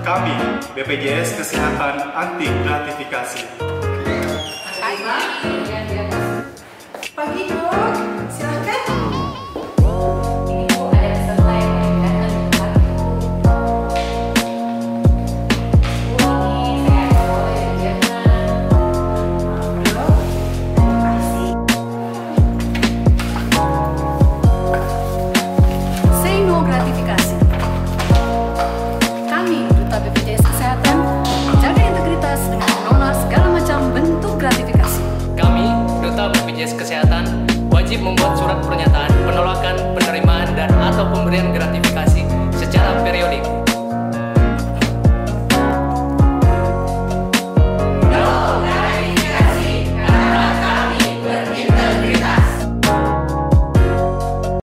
Kami, BPJS Kesehatan Anti Gratifikasi. Pagi silahkan. BPJS Kesehatan wajib membuat surat pernyataan penolakan penerimaan dan atau pemberian gratifikasi secara periodik.